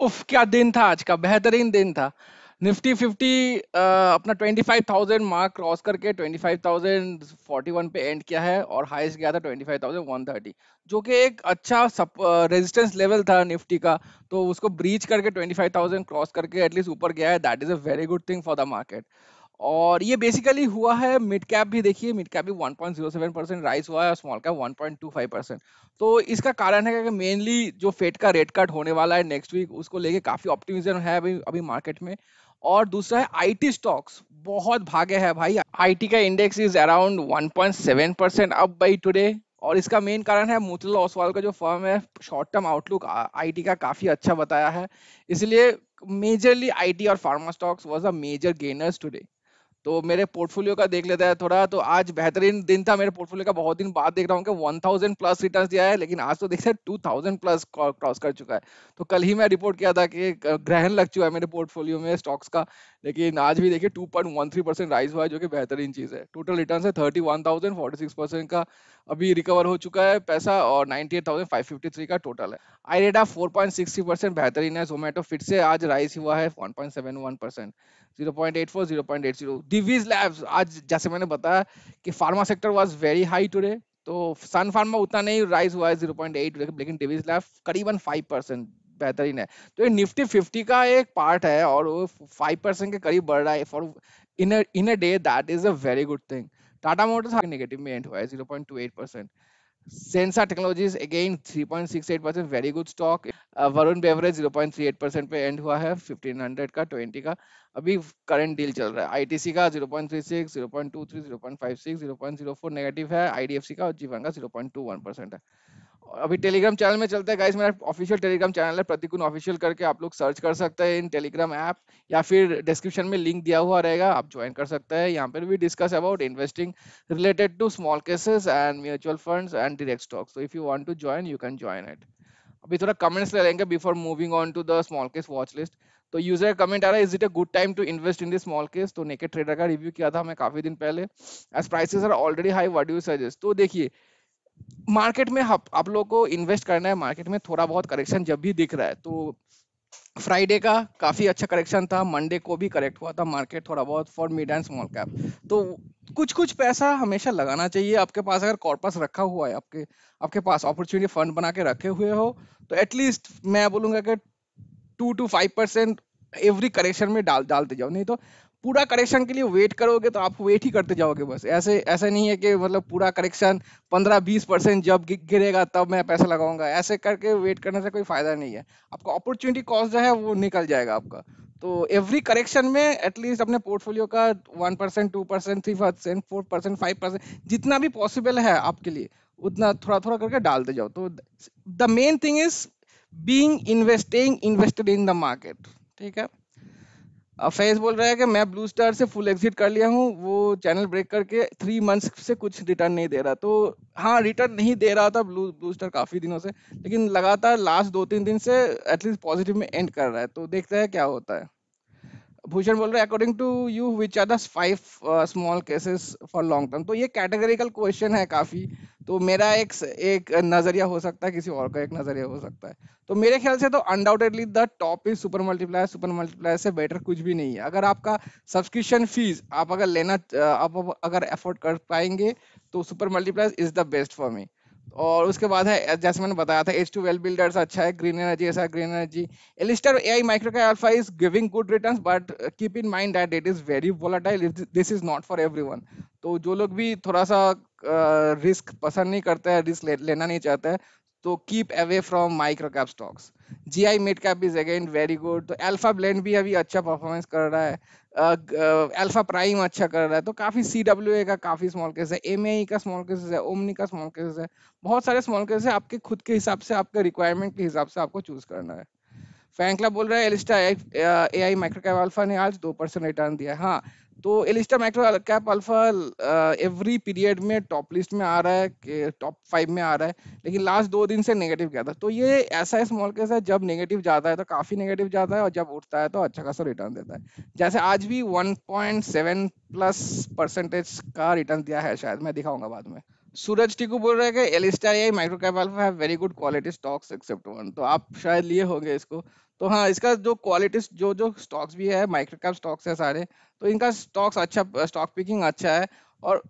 उफ, क्या दिन था आज का? बेहतरीन दिन था। निफ्टी फिफ्टी अपना twenty five thousand mark cross करके twenty five thousand forty one पे एंड किया है और हाईएस्ट गया था twenty five thousand one thirty जो कि एक अच्छा रेजिस्टेंस लेवल था निफ्टी का तो उसको ब्रीच करके ट्वेंटी फाइव थाउज़ेंड क्रॉस करके एटलीस्ट ऊपर गया है। That is a very good thing for the market और ये बेसिकली हुआ है मिड कैप भी देखिए मिड कैप भी 1.07 परसेंट राइज हुआ है और स्मॉल कैप 1.25 परसेंट तो इसका कारण है कि मेनली जो फेड का रेट कट होने वाला है नेक्स्ट वीक उसको लेके काफ़ी ऑप्टिमिज्म है अभी अभी मार्केट में. और दूसरा है आईटी स्टॉक्स बहुत भागे है भाई. आईटी का index is around 1.7 percent up by today और इसका मेन कारण है मोतीलाल ओसवाल का जो फर्म है शॉर्ट टर्म आउटलुक आईटी का काफ़ी अच्छा बताया है. इसलिए मेजरली आईटी और pharma stocks was a major gainers today तो मेरे पोर्टफोलियो का देख लेता है थोड़ा। तो आज बेहतरीन दिन था मेरे पोर्टफोलियो का। बहुत दिन बाद देख रहा हूँ कि 1000 प्लस रिटर्न्स दिया है, लेकिन आज तो देखते हैं 2000 प्लस क्रॉस कर चुका है। तो कल ही मैं रिपोर्ट किया था कि ग्रहण लग चुका है मेरे पोर्टफोलियो में स्टॉक्स का। लेकिन आज भी देखिए 2.13 परसेंट राइज हुआ है, जो कि बेहतरीन चीज़ है। टोटल रिटर्न है थर्टी वन थाउज़ेंड का। अभी रिकवर हो चुका है पैसा और ninety eight thousand five fifty three का टोटल है। आई रेडा फोर परसेंट बेहतरीन है। जोमेटो फिर से आज राइज हुआ है वन 0.84 0.80 दिवीज लैब्स आज जैसे मैंने बताया कि pharma sector was very high today तो सन फार्मा उतना नहीं राइज हुआ है 0.8 लेकिन डिवीज लैब करीबन 5 परसेंट बेहतरीन है। तो ये निफ्टी 50 का एक पार्ट है और वो 5 परसेंट के करीब बढ़ रहा है। For in in a day that is a very good thing Tata Motors negative में एंड हुआ है 0.28 percent सेंसा technology again 3.68 percent very good stock Varun beverage 0.38 percent पे एंड हुआ है 1500 का 20 का। अभी करंट डील चल रहा है। आईटीसी का 0.36 0.23 0.56 0.04 नेगेटिव है। आईडीएफसी का और जीवन का 0.21 परसेंट है। अभी टेलीग्राम चैनल में चलता है। गाइस मेरा ऑफिशियल टेलीग्राम चैनल है। प्रतिकुन ऑफिशियल करके आप लोग सर्च कर सकते हैं इन टेलीग्राम ऐप या फिर डिस्क्रिप्शन में लिंक दिया हुआ रहेगा, आप ज्वाइन कर सकते हैं। यहाँ पर भी discuss about investing related to small cases and mutual funds and direct stocks तो if you want to join you can join it अभी थोड़ा कमेंट्स ले लेंगे before moving on to the small case watch list तो user comment आ रहा है is it a good time to invest in the small case तो naked trader का रिव्यू किया था मैं काफ़ी दिन पहले। As prices are already high what do suggest तो देखिए मार्केट में आप, आप लोग को इन्वेस्ट करना है मार्केट में थोड़ा बहुत करेक्शन जब भी दिख रहा है तो फ्राइडे का काफ़ी अच्छा करेक्शन था मंडे को भी करेक्ट हुआ था मार्केट थोड़ा बहुत for mid and small cap तो कुछ कुछ पैसा हमेशा लगाना चाहिए आपके पास अगर कॉर्पस रखा हुआ है आपके आपके पास अपॉर्चुनिटी फंड बना के रखे हुए हो तो एटलीस्ट मैं बोलूँगा कि two to five percent every correction में डाल डालते जाओ नहीं तो पूरा करेक्शन के लिए वेट करोगे तो आप वेट ही करते जाओगे बस। ऐसे, ऐसा नहीं है कि मतलब पूरा करेक्शन पंद्रह बीस परसेंट जब गिरेगा तब मैं पैसा लगाऊँगा। ऐसे करके वेट करने से कोई फ़ायदा नहीं है। आपका अपॉर्चुनिटी कॉस्ट जो है वो निकल जाएगा आपका। तो एवरी करेक्शन में एटलीस्ट अपने पोर्टफोलियो का one percent two percent three percent four percent five percent जितना भी पॉसिबल है आपके लिए, उतना थोड़ा थोड़ा करके डालते जाओ। तो the main thing is being investing invested in the market ठीक है? फैज बोल रहा है कि मैं ब्लू स्टार से फुल एग्जिट कर लिया हूँ, वो चैनल ब्रेक करके थ्री मंथ्स से कुछ रिटर्न नहीं दे रहा। तो हाँ रिटर्न नहीं दे रहा था ब्लू ब्लू स्टार काफ़ी दिनों से, लेकिन लगातार लास्ट दो तीन दिन से एटलीस्ट पॉजिटिव में एंड कर रहा है। तो देखते हैं क्या होता है। भूषण बोल रहे हैं according to you which are the five small cases for long term तो ये कैटेगरिकल क्वेश्चन है काफ़ी। तो मेरा एक एक नज़रिया हो सकता है, किसी और का एक नज़रिया हो सकता है। तो मेरे ख्याल से तो undoubtedly the top is super multiplier super multiplier से बेटर कुछ भी नहीं है। अगर आपका सब्सक्रिप्शन फ़ीस आप अगर लेना आप अगर अफोर्ड कर पाएँगे तो super multiplier is the best for me और उसके बाद है जैसे मैंने बताया था एच टू वेल बिल्डर्स अच्छा है ग्रीन एनर्जी ऐसा green energy Alistair A I micro का alpha is giving good return but keep in mind that it is very volatile this is not for everyone तो जो लोग भी थोड़ा सा रिस्क पसंद नहीं करते हैं रिस्क ले, लेना नहीं चाहते हैं तो keep away from micro cap stocks G I mid cap is again very good तो अल्फ़ा ब्लेंड भी अभी अच्छा परफॉर्मेंस कर रहा है। अल्फ़ा प्राइम अच्छा कर रहा है। तो काफ़ी सी डब्ल्यू ए का काफ़ी स्मॉल केस है। एम e का स्मॉल केसेस है। ओमनी का स्मॉल केसेस है। बहुत सारे स्मॉल केसेस है। आपके खुद के हिसाब से, आपके रिक्वायरमेंट के हिसाब से आपको चूज़ करना है। फैंकला बोल रहा है Alista A I micro cap alpha ने आज दो परसेंट रिटर्न दिया। हाँ तो Alista micro cap alpha every period में टॉप लिस्ट में आ रहा है, कि टॉप फाइव में आ रहा है, लेकिन लास्ट दो दिन से नेगेटिव गया था। तो ये ऐसा स्मॉल केस है, जब नेगेटिव जाता है तो काफ़ी नेगेटिव जाता है और जब उठता है तो अच्छा खासा रिटर्न देता है। जैसे आज भी 1.7 प्लस परसेंटेज का रिटर्न दिया है, शायद मैं दिखाऊँगा बाद में। सूरज टीकू बोल रहे हैं कि Alistar I micro cap alpha have very good quality stocks except one तो आप शायद लिए होंगे इसको। तो हाँ इसका जो क्वालिटी जो जो स्टॉक्स भी है माइक्रो कैप स्टॉक्स है सारे तो इनका स्टॉक्स अच्छा स्टॉक पिकिंग अच्छा है। और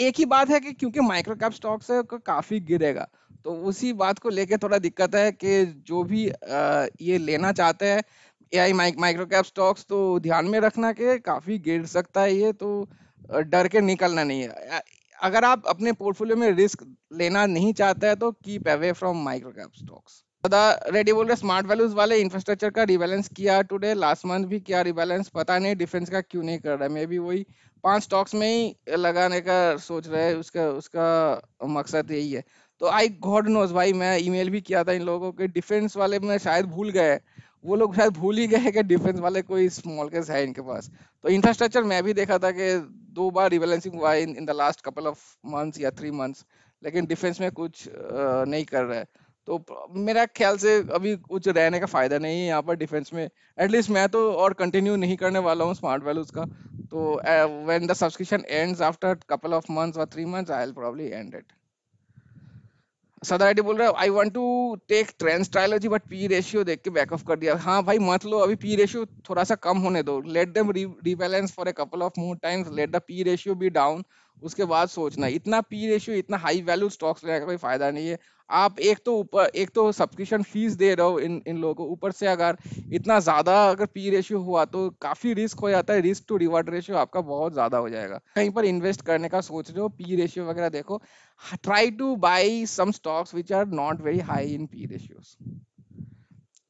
एक ही बात है कि क्योंकि माइक्रो कैप स्टॉक्स है काफ़ी गिरेगा। तो उसी बात को लेके थोड़ा दिक्कत है कि जो भी ये लेना चाहते हैं एआई माइक्रो कैप स्टॉक्स तो ध्यान में रखना कि काफ़ी गिर सकता है ये तो डर के निकलना नहीं है। अगर आप अपने पोर्टफोलियो में रिस्क लेना नहीं चाहते हैं तो keep away from micro cap stocks ready बोल रहे स्मार्ट वैल्यूज़ वाले इंफ्रास्ट्रक्चर का रिबैलेंस किया टुडे लास्ट मंथ भी किया रिबैलेंस पता नहीं डिफेंस का क्यों नहीं कर रहा है? मे बी वही पाँच स्टॉक्स में ही लगाने का सोच रहे हैं, उसका उसका मकसद यही है। तो आई गॉड नोज़ भाई, मैं ईमेल भी किया था इन लोगों के डिफेंस वाले में शायद भूल गए। वो लोग शायद भूल ही गए कि डिफेंस वाले कोई स्मॉल केस है इनके पास। तो इंफ्रास्ट्रक्चर मैं भी देखा था कि दो बार रिबैलेंसिंग हुआ in in the last couple of months या थ्री मंथ्स लेकिन डिफेंस में कुछ नहीं कर रहा। है तो मेरा ख्याल से अभी कुछ रहने का फ़ायदा नहीं है यहाँ पर डिफेंस में। एटलीस्ट मैं तो और कंटिन्यू नहीं करने वाला हूँ स्मार्ट वैल्यूज़ का। तो when the subscription ends after couple of months और three months I will probably end it Sadareddy बोल रहा है I want to take train trilogy but P ratio देख के बैकअप कर दिया। हाँ भाई, मत लो, अभी पी रेशियो थोड़ा सा कम होने दो। Let them rebalance for a couple of more times let the P ratio be down उसके बाद सोचना इतना पी रेशियो इतना हाई वैल्यू स्टॉक्स लेने का कोई फ़ायदा नहीं है। आप एक तो ऊपर, एक तो सब्सक्रिप्शन फ़ीस दे रहे हो इन इन लोगों को। ऊपर से अगर इतना ज़्यादा अगर पी रेशियो हुआ तो काफ़ी रिस्क हो जाता है। रिस्क टू रिवार्ड रेशियो आपका बहुत ज़्यादा हो जाएगा। कहीं पर इन्वेस्ट करने का सोच रहे हो पी रेशियो वगैरह देखो। Try to buy some stocks which are not very high in P ratios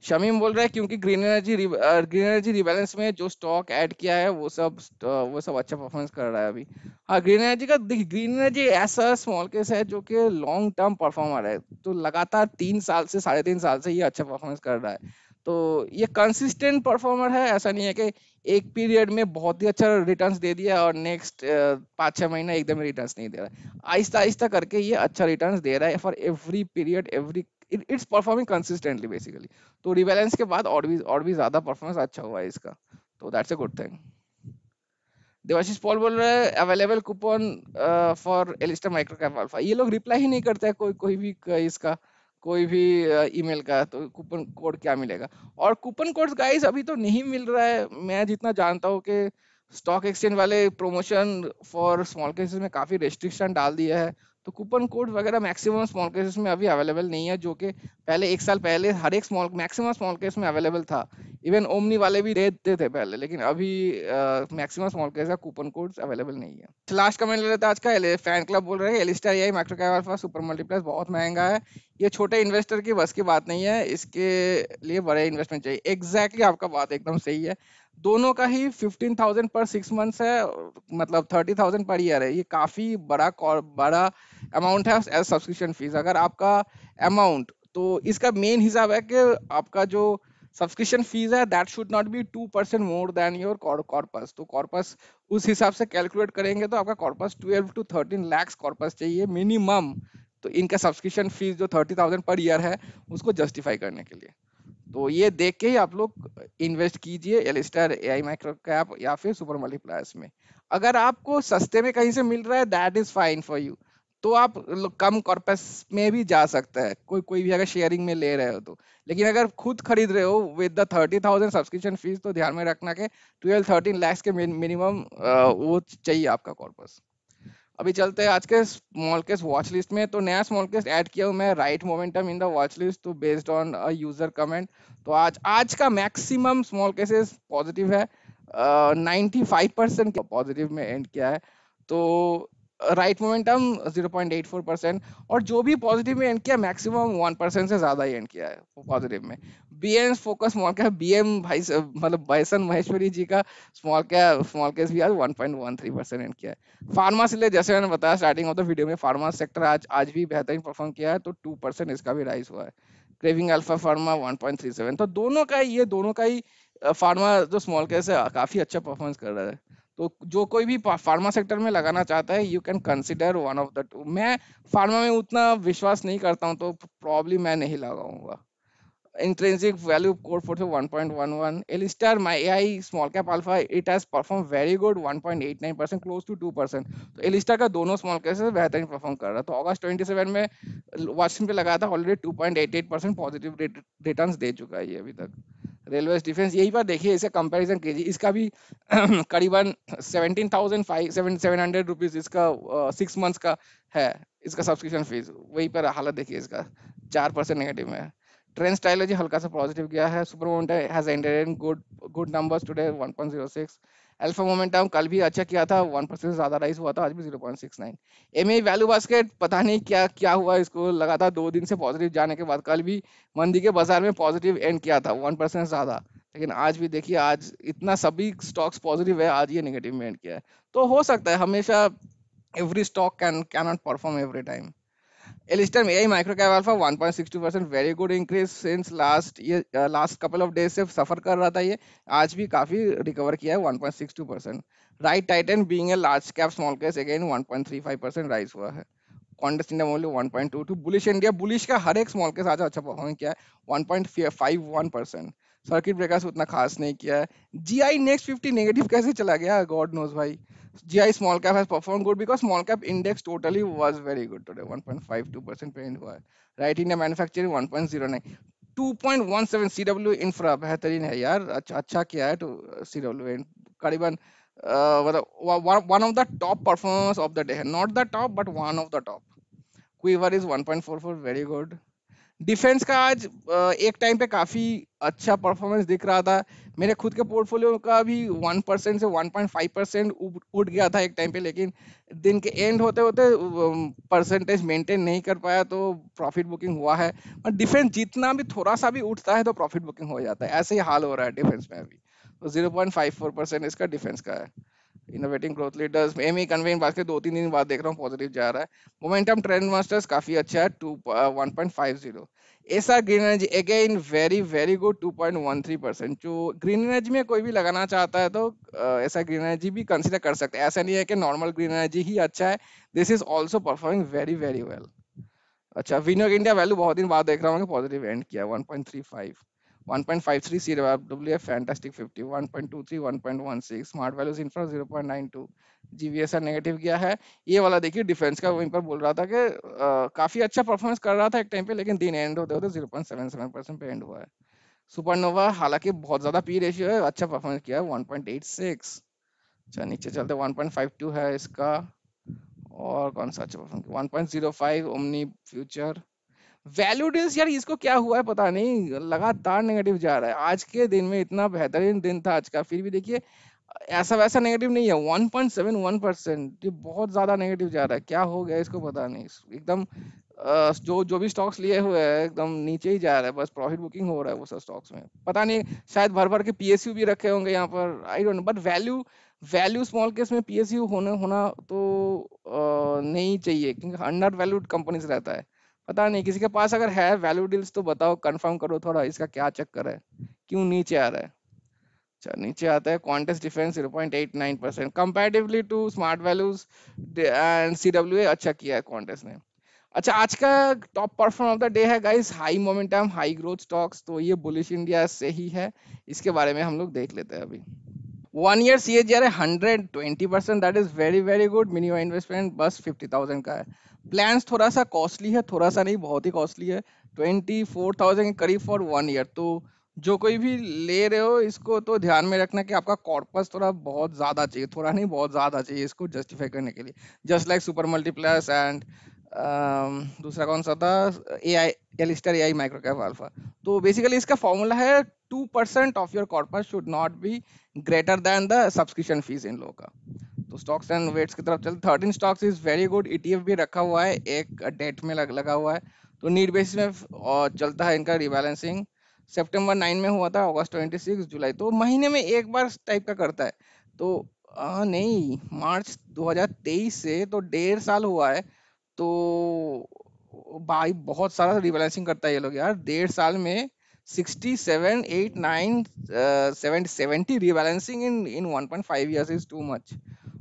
Shamim बोल रहा है क्योंकि green energy green energy rebalance में जो स्टॉक ऐड किया है, वो सब वो सब अच्छा परफॉर्मेंस कर रहा है अभी। हाँ ग्रीन एनर्जी का ग्रीन एनर्जी ऐसा स्मॉल केस है जो कि लॉन्ग टर्म परफॉर्मर है। तो लगातार तीन साल से, साढ़े तीन साल से ये अच्छा परफॉर्मेंस कर रहा है। तो ये कंसिस्टेंट परफॉर्मर है, ऐसा नहीं है कि एक पीरियड में बहुत ही अच्छा रिटर्न्स दे दिया और नेक्स्ट पाँच, छह महीना एकदम रिटर्न्स नहीं दे रहा है। आहिस्ता आहिस्ता करके ये अच्छा रिटर्न्स दे रहा है for every period every its performing consistently basically तो रिबैलेंस के बाद और भी और भी ज़्यादा परफॉर्मेंस अच्छा हुआ है इसका। तो that's a good thing Debashish Paul बोल रहे हैं available coupon for Alistair micro cap alpha ये लोग रिप्लाई ही नहीं करते हैं कोई कोई भी इसका, कोई भी ईमेल का तो कूपन कोड क्या मिलेगा? और कूपन कोड्स गाइस अभी तो नहीं मिल रहा है। मैं जितना जानता हूँ कि स्टॉक एक्सचेंज वाले प्रमोशन फॉर स्मॉल केसेस में काफ़ी रेस्ट्रिक्शन डाल दिया है। तो कूपन कोड वगैरह मैक्सिमम स्मॉल केसेस में अभी अवेलेबल नहीं है, जो कि पहले एक साल पहले हर एक स्मॉल मैक्सिमम स्मॉल केस में अवेलेबल था। इवन ओमनी वाले भी देते थे पहले, लेकिन अभी मैक्सिमम स्मॉल केस का कूपन कोड अवेलेबल नहीं है। लास्ट कमेंट ले लेते आज का फ़ैन क्लब बोल रहे हैं एलिस्टा आई माइक्रो सुपर मल्टीप्लेक्स बहुत महँगा है। ये छोटे इन्वेस्टर की बस की बात नहीं है, इसके लिए बड़े इन्वेस्टमेंट चाहिए। एग्जैक्टली exactly आपका बात एकदम सही है। दोनों का ही फिफ्टीन थाउज़ेंड पर सिक्स मंथ्स है मतलब थर्टी थाउज़ेंड पर ईयर है। ये काफ़ी बड़ा बड़ा अमाउंट है एज सब्सक्रिप्शन फ़ीस अगर आपका अमाउंट तो इसका मेन हिसाब है कि आपका जो सब्सक्रिप्शन फ़ीस है that should not be two percent more than your corpus तो कॉर्पस उस हिसाब से कैलकुलेट करेंगे तो आपका corpus twelve to thirteen lakhs corpus चाहिए मिनिमम तो इनका सब्सक्रिप्शन फ़ीस जो थर्टी थाउज़ेंड पर ईयर है, उसको जस्टिफाई करने के लिए। तो ये देख के ही आप लोग इन्वेस्ट कीजिए Elistar A I micro cap या फिर सुपर मल्टीप्लायर्स में। अगर आपको सस्ते में कहीं से मिल रहा है that is fine for you तो आप कम कॉर्पस में भी जा सकता है, कोई कोई भी अगर शेयरिंग में ले रहे हो तो। लेकिन अगर खुद खरीद रहे हो with the thirty thousand subscription fees तो ध्यान में रखना के ट्वेल्व थर्टीन लैक्स के मिनिमम वो चाहिए आपका कॉर्पस अभी चलते हैं आज के स्मॉल केस वॉच लिस्ट में। तो नया स्मॉल केस ऐड किया हूँ मैं right momentum in the watch list तो बेस्ड ऑन यूज़र कमेंट तो आज आज का मैक्सिमम स्मॉल केसेस पॉजिटिव है। नाइन्टी फाइव परसेंट पॉजिटिव में एंड किया है। तो राइट मोमेंटम 0.84 परसेंट और जो भी पॉजिटिव में एंड किया मैक्सिमम वन परसेंट से ज़्यादा ही एंड किया है पॉजिटिव में। B M focus small cap B M भाई मतलब बैसन महेश्वरी जी का स्मॉल कैप स्मॉल कैप भी आज 1.13 परसेंट एंड किया है। फार्मा से ले, जैसे मैंने बताया स्टार्टिंग ऑफ़ द वीडियो में फार्मा सेक्टर आज आज भी बेहतरीन परफॉर्म किया है तो टू परसेंट इसका भी राइज हुआ है। क्रेविंग अल्फ़ा फार्मा 1.37 तो दोनों का ही, ये दोनों का ही फार्मा जो स्मॉल कैस है काफ़ी अच्छा परफॉर्मेंस कर रहा है। तो जो कोई भी फार्मा सेक्टर में लगाना चाहता है you can consider one of the two मैं फार्मा में उतना विश्वास नहीं करता हूँ तो प्रॉब्लम मैं नहीं लगाऊँगा। Intrinsic value core portfolio 1.11 Elistar my AI small cap alpha, it has performed very good 1.89 percent, close to 2 percent. तो एलिस्टा का दोनों स्मॉल कैप से बेहतरीन परफॉर्म कर रहा तो अगस्त 27 में वाशिंगटन पे लगाया था ऑलरेडी 2.88 परसेंट पॉजिटिव रिटर्न्स दे चुका है ये अभी तक। रेलवे डिफेंस यही पर देखिए, इसे कंपैरिजन कीजिए। इसका भी करीबन seventeen thousand five seven seven hundred rupees इसका सिक्स मंथ्स का है, इसका सब्सक्रिप्शन फ़ीस वही पर हालत देखिए इसका, चार परसेंट नेगेटिव में है। ट्रेंड स्टाइलॉजी हल्का सा पॉजिटिव गया है। Super momentum has in good good numbers today 1.06 alpha momentum कल भी अच्छा किया था 1 परसेंट ज़्यादा राइज हुआ था, आज भी 0.69 एमए वैल्यू बास्केट पता नहीं क्या क्या हुआ इसको, लगातार दो दिन से पॉजिटिव जाने के बाद कल भी मंदी के बाज़ार में पॉजिटिव एंड किया था 1 परसेंट ज़्यादा। लेकिन आज भी देखिए, आज इतना सभी स्टॉक्स पॉजिटिव है, आज ये नेगेटिव में एंड किया है। तो हो सकता है, हमेशा every stock can can not perform every time Elistam AI microcap alpha 1.62% very good increase since last ये लास्ट कपल ऑफ़ डेज़ से सफ़र कर रहा था ये। आज भी काफ़ी रिकवर किया है 1.62% right Titan being a large cap small again 1.35% rise हुआ है। Contest India only 1.22 bullish India bullish का हर एक स्मॉल केस आज अच्छा परफॉर्म किया है 1.51% सर्किट ब्रेकर्स उतना खास नहीं किया है। G I next fifty negative कैसे चला गया? गॉड नोज़ भाई। G I small cap has perform good because small cap index totally was very good today one point five two percent paint हुआ है। Right India manufacturing one point zero nine two point one seven C W infra बेहतरीन है यार। अच्छा अच्छा किया है to C W इन करीबन one of the top performance of the day है। Not the top but one of the top quiver is one point four four very good defence का आज एक टाइम पे काफ़ी अच्छा परफॉर्मेंस दिख रहा था। मेरे खुद के पोर्टफोलियो का भी वन परसेंट से वन पॉइंट फाइव परसेंट उठ गया था एक टाइम पे, लेकिन दिन के एंड होते होते परसेंटेज मेंटेन नहीं कर पाया तो प्रॉफिट बुकिंग हुआ है। और डिफेंस जितना भी थोड़ा सा भी उठता है तो प्रॉफिट बुकिंग हो जाता है। ऐसे ही हाल हो रहा है डिफेंस में अभी। तो zero point five four percent इसका डिफेंस का है। Innovating growth leaders M E कन्वेन basket दो तीन दिन बाद देख रहा हूँ पॉजिटिव जा रहा है। मोमेंटम ट्रेंड मास्टर्स काफ़ी अच्छा है two one point five zero SR green energy again very very good two point one three percent जो ग्रीन एनर्जी में कोई भी लगाना चाहता है तो ऐसा ग्रीन एनर्जी भी कंसिडर कर सकते हैं। ऐसा नहीं है कि नॉर्मल ग्रीन एनर्जी ही अच्छा है। This is also performing very very well अच्छा विनियोग इंडिया वैल्यू बहुत दिन बाद देख रहा हूँ पॉजिटिव एंड किया 1.35 1.53 CWF fantastic 50 1.23 1.16 smart values infra 0.92 GVSR negative गया है। ये वाला देखिए डिफेंस का वहीं पर बोल रहा था कि काफ़ी अच्छा परफॉर्मेंस कर रहा था एक टाइम पे, लेकिन दिन एंड होते होते 0.77 परसेंट पे एंड हुआ है। सुपरनोवा हालाँकि बहुत ज़्यादा पी रेशियो है अच्छा परफॉर्मेंस किया है 1.86 अच्छा नीचे चलते 1.52 है इसका। और कौन सा अच्छा performance 1.05 omni future value deals यार, इसको क्या हुआ है पता नहीं। लगातार नेगेटिव जा रहा है। आज के दिन में इतना बेहतरीन दिन था आज का। फिर भी देखिए, ऐसा वैसा नेगेटिव नहीं है। 1.71 परसेंट ये बहुत ज़्यादा नेगेटिव जा रहा है। क्या हो गया इसको पता नहीं। एकदम जो जो भी स्टॉक्स लिए हुए हैं, एकदम नीचे ही जा रहा है। बस प्रॉफिट बुकिंग हो रहा है वो सब स्टॉक्स में। पता नहीं, शायद भर भर के पीएसयू भी रखे होंगे यहाँ पर। I don't but value value small cases में पीएसयू होने, होना तो नहीं चाहिए। क्योंकि अंडर वैल्यूड कंपनीज़ रहता है। पता नहीं, किसी के पास अगर है वैल्यू डील्स तो बताओ कंफर्म करो थोड़ा इसका क्या चक्कर है, क्यों नीचे आ रहा है? अच्छा नीचे आता है quants difference 0.89 percent comparatively to smart values and CWA अच्छा किया है क्वांटस ने। अच्छा आज का top perform of the day है guys high momentum high growth stocks तो ये बुलिश इंडिया से ही है इसके बारे में हम लोग देख लेते हैं अभी। One year C H G R है hundred twenty percent that is very very good minimum investment बस फिफ्टी थाउज़ेंड का है। प्लान्स थोड़ा सा कॉस्टली है थोड़ा सा नहीं, बहुत ही कॉस्टली है। ट्वेंटी फोर थाउज़ेंड करीब फॉर वन ईयर तो जो कोई भी ले रहे हो, इसको तो ध्यान में रखना कि आपका कॉर्पस थोड़ा बहुत ज़्यादा चाहिए, थोड़ा नहीं, बहुत ज़्यादा चाहिए इसको जस्टिफाई करने के लिए। Just like super multiplus and दूसरा कौन सा था? A I Alastair A I micro alpha तो बेसिकली इसका फॉर्मूला है two percent of your corpus should not be greater than the subscription fees इन लोगों का। तो स्टॉक्स एंड वेट्स की तरफ़ चलते thirteen stocks is very good ETF भी रखा हुआ है एक डेट में लग, लगा हुआ है। तो नीड बेसिस में और चलता है इनका रिबैलेंसिंग सितंबर नाइन में हुआ था अगस्त ट्वेंटी सिक्स जुलाई तो महीने में एक बार टाइप का करता है। तो आ, नहीं मार्च 2023 से तो डेढ़ साल हुआ है। तो भाई बहुत सारा रिबैलेंसिंग करता है ये लोग यार। डेढ़ साल में 67 8 9 uh, 70 rebalancing in in 1.5 years is too much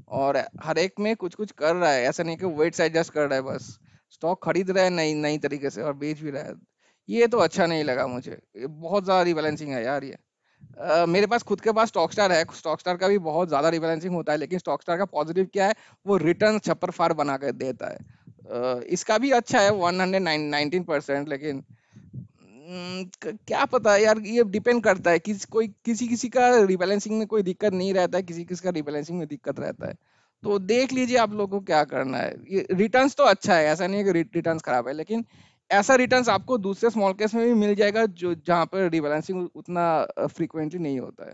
और हर एक में कुछ कुछ कर रहा है ऐसा नहीं कि वेट से एडजस्ट कर रहा है बस। स्टॉक खरीद रहा है नई नई तरीके से और बेच भी रहा है। ये तो अच्छा नहीं लगा मुझे। बहुत ज़्यादा रिबैलेंसिंग है यार ये। अ, मेरे पास खुद के पास स्टॉक स्टार है स्टॉक स्टार का भी बहुत ज़्यादा रिबैलेंसिंग होता है लेकिन स्टॉक स्टार का पॉजिटिव क्या है? वो रिटर्न छप्पर फाड़ बना कर देता है। अ, इसका भी अच्छा है वन हंड्रेड नाइनटीन परसेंट लेकिन क्या पता यार ये डिपेंड करता है किस कोई किसी-किसी का रिबैलेंसिंग में कोई दिक्कत नहीं रहता है, किसी-किसी का रिबैलेंसिंग में दिक्कत रहता है। तो देख लीजिए आप लोगों को क्या करना है। ये रिटर्न्स तो अच्छा है, ऐसा नहीं है कि रिटर्न्स खराब है, लेकिन ऐसा रिटर्न्स आपको दूसरे स्मॉल कैप्स में भी मिल जाएगा जो जहाँ पर रिबैलेंसिंग उतना फ्रीक्वेंटली नहीं होता है।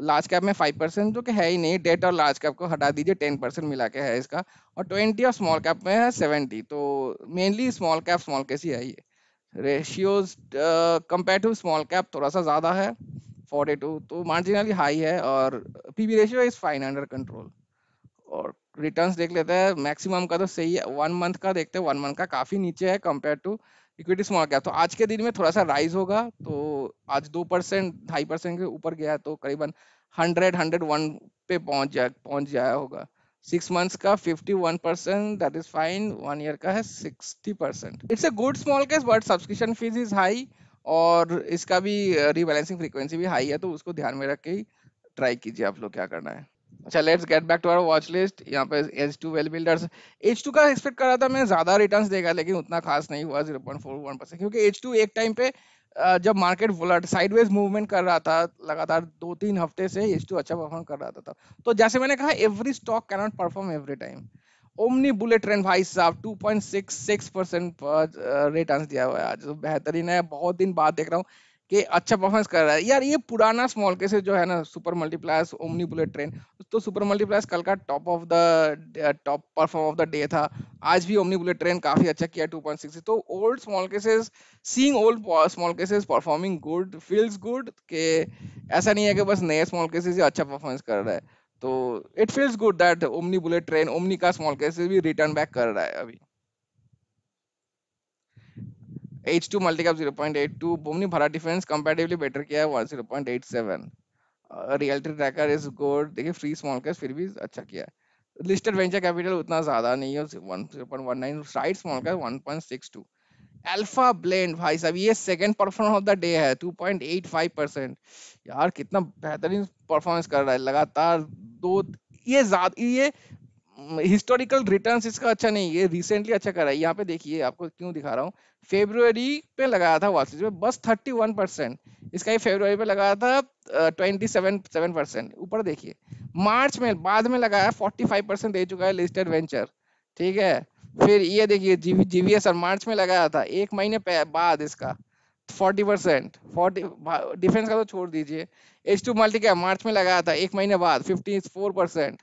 लार्ज कैप में फाइव परसेंट जो कि है ही नहीं, डेट और लार्ज कैप को हटा दीजिए 10% मिला के है इसका और 20 और स्मॉल कैप में है 70 तो mainly small cap, small caps ही है ये। Ratios compare to small cap थोड़ा सा ज़्यादा है 42 तो मार्जिनली हाई है और P PV ratio is fine under control और रिटर्न्स देख लेते हैं मैक्सिमम का तो सही है वन मंथ का देखते हैं वन मंथ का काफ़ी नीचे है compare to equity small cap तो आज के दिन में थोड़ा सा राइज होगा तो आज दो परसेंट ढाई परसेंट के ऊपर गया है तो करीबन हंड्रेड हंड्रेड वन पे पहुँच जाए पहुँच जाया होगा। सिक्स मंथ्स का 51 percent that is fine one year का है 60 percent. It's a good small case but subscription fees is high और इसका भी रीबैलेंसिंग फ्रीक्वेंसी भी हाई है तो उसको ध्यान में रख के ही ट्राई कीजिए आप लोग क्या करना है। अच्छा let's get back to our watch list यहाँ पे H two well builders H two का एक्सपेक्ट कर रहा था मैं ज़्यादा रिटर्न देगा, लेकिन उतना खास नहीं हुआ 0.41 परसेंट क्योंकि एच टू एक टाइम पे जब मार्केट वोलट साइडवेज मूवमेंट कर रहा था, लगातार दो तीन हफ़्ते से एच टू अच्छा परफॉर्म कर रहा था तो जैसे मैंने कहा every stock cannot perform every time omni bullet trend भाई साहब 2.66 परसेंट रिटर्न दिया हुआ है आज। तो बेहतरीन है, बहुत दिन बाद देख रहा हूँ। कि अच्छा परफॉर्मेंस कर रहा है। यार, ये पुराना स्मॉल केसेस जो है ना super multipliers omni bullet train तो सुपर मल्टीप्लायर्स कल का top of the top perform of the day था। आज भी ओमनी बुलेट ट्रेन काफ़ी अच्छा किया 2.6 तो old small cases seeing old small cases performing good feels good के ऐसा नहीं है कि बस नए स्मॉल केसेस ही अच्छा परफॉर्मेंस कर रहा है। तो it feels good that omni bullet train omni का स्मॉल केसेस भी रिटर्न बैक कर रहा है अभी। H two multi cap zero point eight two बुमनी भरा डिफरेंस कंपेरेटिवली बेटर किया है one zero point eight seven reality tracker is good देखिए फ्री स्मॉल कैप फिर भी अच्छा किया है। लिस्टेड वेंचर कैपिटल उतना ज़्यादा नहीं है one zero point one nine right small cap one point six two alpha blend भाई साहब, ये second performance of the day है 2.85 परसेंट यार कितना बेहतरीन परफॉर्मेंस कर रहा है, लगातार दो, ये ये हिस्टोरिकल रिटर्न्स इसका अच्छा नहीं है रिसेंटली अच्छा कर है। यहाँ पे देखिए, आपको क्यों दिखा रहा हूँ? फेब्रुवरी पे लगाया था वॉल स्ट्रीट में बस 31 परसेंट इसका ये फेब्रुवरी पे लगाया था ट्वेंटी सेवन सेवन परसेंट ऊपर देखिए मार्च में, बाद में लगाया 45 परसेंट दे चुका है लिस्टेड वेंचर ठीक है? फिर ये देखिए जीवी जीवीएस मार्च में लगाया था, एक महीने बाद इसका फोर्टी परसेंट फोर्टी डिफेंस का तो छोड़ दीजिए। एच टू मल्टी क्या मार्च में लगाया था, एक महीने बाद फिफ्टी फोर परसेंट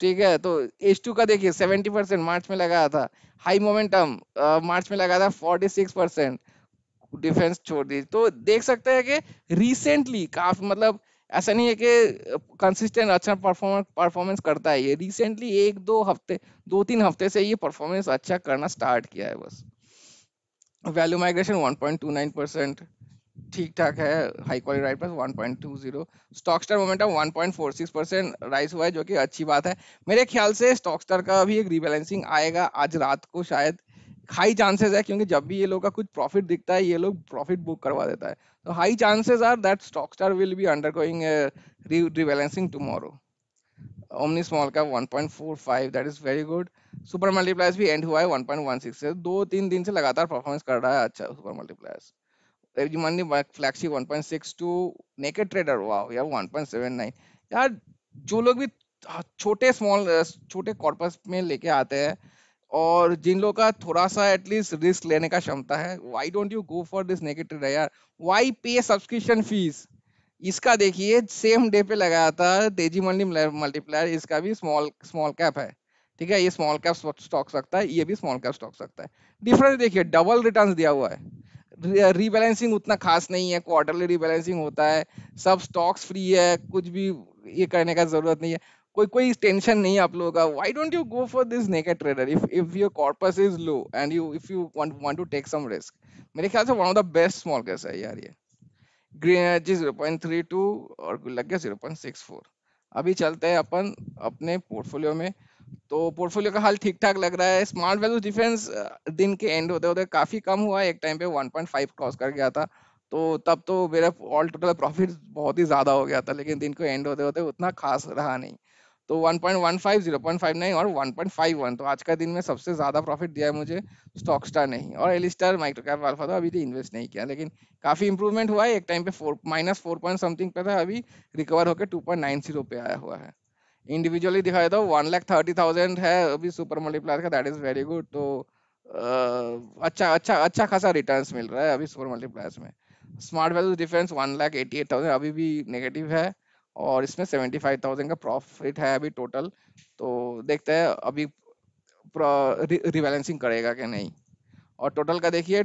ठीक है तो एच टू का देखिए सेवेंटी परसेंट मार्च में लगाया था। हाई मोमेंटम मार्च में लगाया था फोर्टी सिक्स परसेंट डिफेंस छोड़ दी। तो देख सकते हैं कि रिसेंटली काफ़ी मतलब ऐसा नहीं है कि कंसिस्टेंट अच्छा परफॉर्मेंस परफॉर्मेंस करता है ये। रिसेंटली एक दो हफ़्ते, दो तीन हफ़्ते से ये परफॉर्मेंस अच्छा करना स्टार्ट किया है बस। वैल्यू माइग्रेशन 1.29 परसेंट ठीक ठाक है high quality right plus 1.20 stock star momentum 1.46 percent rise हुआ है, जो कि अच्छी बात है। मेरे ख्याल से स्टॉक स्टार का भी एक रीबैलेंसिंग आएगा आज रात को शायद। हाई चांसेस है, क्योंकि जब भी ये लोग का कुछ प्रॉफिट दिखता है, ये लोग प्रॉफिट बुक करवा देता है। तो high chances are that stock star will be undergoing rebalancing tomorrow omni small का 1.45 that is very good super multipliers भी एंड हुआ है 1.16 से। दो तीन दिन से लगातार परफॉर्मेंस कर रहा है अच्छा सुपर मल्टीप्लायर्स एवजीमनी फ्लैगशिप 1.62 नेकेड ट्रेडर वाओ यार 1.79 यार, जो लोग भी छोटे स्मॉल छोटे कॉर्पस में लेके आते हैं, और जिन लोग का थोड़ा सा एटलीस्ट रिस्क लेने का क्षमता है why don't you go for this naked trader यार? व्हाई पे सब्सक्रिप्शन फ़ीस इसका देखिए सेम डे पे लगाया था तेज़ी मंडी मल्टीप्लायर इसका भी स्मॉल स्मॉल कैप है, ठीक है? ये स्मॉल कैप स्टॉक सकता है, ये भी स्मॉल कैप स्टॉक सकता है। डिफरेंस देखिए डबल रिटर्न दिया हुआ है। रीबैलेंसिंग उतना खास नहीं है क्वार्टरली रीबैलेंसिंग होता है, सब स्टॉक्स फ्री है, कुछ भी ये करने का ज़रूरत नहीं है। कोई कोई टेंशन नहीं है आप लोगों का। Why don't you go for this naked trader if if your corpus is low and you if you want want to take some risk मेरे ख्याल से one of the best small caps है यार ये। ग्रीन एनर्जी 0.32 और लग गया 0.64 अभी चलते हैं अपन अपने पोर्टफोलियो में। तो पोर्टफोलियो का हाल ठीक ठाक लग रहा है। स्मार्ट वैल्यू डिफेंस दिन के एंड होते होते काफ़ी कम हुआ। एक टाइम पे 1.5 क्रॉस कर गया था। तो तब तो मेरा ऑल टोटल प्रॉफिट बहुत ही ज़्यादा हो गया था, लेकिन दिन को एंड होते होते उतना खास रहा नहीं। तो 1.15 0.59 और 1.51 तो आज का दिन में सबसे ज़्यादा प्रॉफिट दिया है मुझे स्टॉक स्टार नहीं और एलिस्टार माइक्रो कैप अल्फ़ा तो अभी तो इन्वेस्ट नहीं किया, लेकिन काफ़ी इंप्रूवमेंट हुआ है। एक टाइम पे four minus four point something पे था, अभी रिकवर होकर टू पॉइंट नाइन ज़ीरो पे आया हुआ है। इंडिविजुअली दिखाया था वन लाख थर्टी थाउज़ेंड है अभी सुपर मल्टीप्लायर का दैट इज़ वेरी गुड तो अच्छा अच्छा अच्छा खासा रिटर्न्स मिल रहा है अभी सुपर मल्टीप्लायर्स में। Smart value difference one lakh eighty eight thousand अभी भी नेगेटिव है और इसमें सेवेंटी फाइव थाउज़ेंड का प्रॉफिट है अभी टोटल तो देखते हैं अभी रिबैलेंसिंग करेगा कि नहीं। और टोटल का देखिए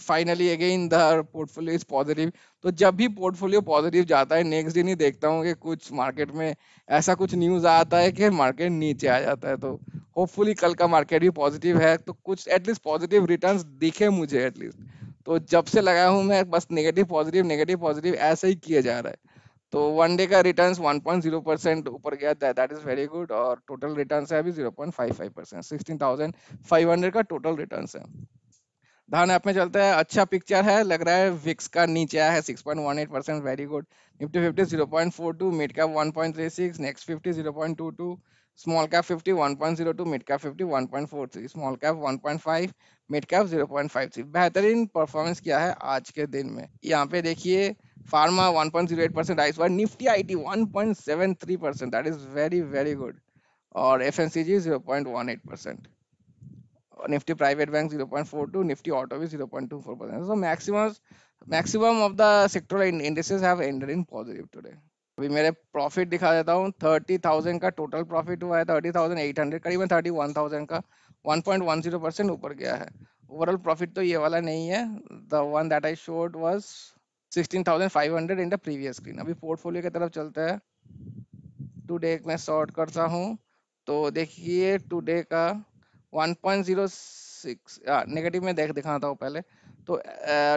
finally again the portfolio is positive तो जब भी पोर्टफोलियो पॉजिटिव जाता है नेक्स्ट दिन ही देखता हूँ कि कुछ मार्केट में ऐसा कुछ न्यूज़ आता है कि मार्केट नीचे आ जाता है। तो होपफुली कल का मार्केट भी पॉजिटिव है। तो कुछ एटलीस्ट पॉजिटिव रिटर्न्स दिखे मुझे एटलीस्ट तो जब से लगाया हूँ मैं बस नेगेटिव पॉजिटिव नेगेटिव पॉजिटिव ऐसे ही किया जा रहा है। तो वन डे का रिटर्न्स 1.0 परसेंट ऊपर गया। था दैट इज़ वेरी गुड और टोटल रिटर्न्स है अभी 0.55 परसेंट 16,500 का टोटल रिटर्न्स है। धान ऐप में चलता है। अच्छा पिक्चर है, लग रहा है विक्स का नीचे आया है। 6.18 percent very good Nifty fifty 0.42 mid cap 1.36 next fifty 0.22 small cap 50 1.02 mid cap 50 1.43 small cap 1.5 mid cap 0.53 बेहतरीन परफॉर्मेंस किया है आज के दिन में। यहाँ पे देखिए pharma 1.08 percent ice Nifty IT 1.73 percent that is very very good और F N C G zero point one eight percent Nifty Private Bank 0.42, Nifty Auto is 0.24%. So maximum maximum of the sectoral indices have ended in positive today. अभी मेरे profit दिखा देता हूँ thirty thousand का total profit हुआ है thirty thousand eight hundred करीबन thirty one thousand का one point one zero percent ऊपर गया है ओवरऑल प्रॉफिट तो ये वाला नहीं है the one that I showed was sixteen thousand five hundred in the previous screen अभी पोर्टफोलियो की तरफ़ चलते हैं टुडे मैं शॉर्ट करता हूँ तो देखिए टुडे का 1.06 नेगेटिव में देख दिखाता हूँ पहले। तो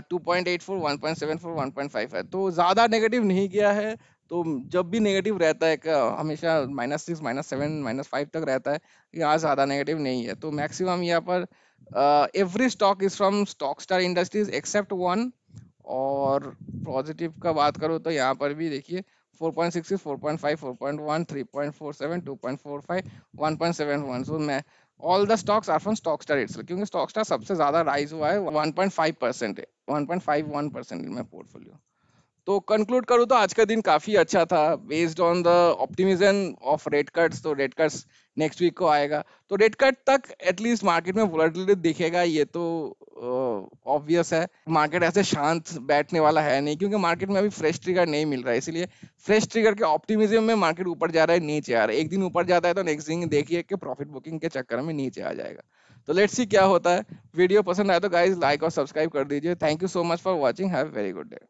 two point eight four one point seven four one point five है। तो ज़्यादा नेगेटिव नहीं गया है तो जब भी नेगेटिव रहता है हमेशा minus six minus seven minus five तक रहता है यहाँ ज़्यादा नेगेटिव नहीं है। तो मैक्सिमम यहाँ पर every stock is from stock star industries except one और पॉजिटिव का बात करो तो यहाँ पर भी देखिए 4.66, 4.5, 4.1, 3.47, 2.45, 1.71 so मैं all the stocks are from stock star it's क्योंकि स्टॉक स्टार सबसे ज़्यादा राइज हुआ है 1.5 परसेंट है 1.51 परसेंट इन माई पोर्टफोलियो तो कंक्लूड करूँ तो आज का दिन काफ़ी अच्छा था। Based on the optimism of rate cuts तो रेट कट्स नेक्स्ट वीक को आएगा। तो रेट कट तक एटलीस्ट मार्केट में वोलेटिलिटी दिखेगा ये तो ऑब्वियस uh, है। मार्केट ऐसे शांत बैठने वाला है नहीं क्योंकि मार्केट में अभी फ्रेश ट्रिगर नहीं मिल रहा है। इसलिए फ्रेश ट्रिगर के ऑप्टिमिज्म में मार्केट ऊपर जा रहा है नीचे आ रहा है। एक दिन ऊपर जाता है तो नेक्स्ट दिन देखिए कि प्रॉफिट बुकिंग के चक्कर में नीचे आ जाएगा। तो लेट्स सी क्या होता है। वीडियो पसंद आए तो गाइज़ लाइक और सब्सक्राइब कर दीजिए। Thank you so much for watching have very good day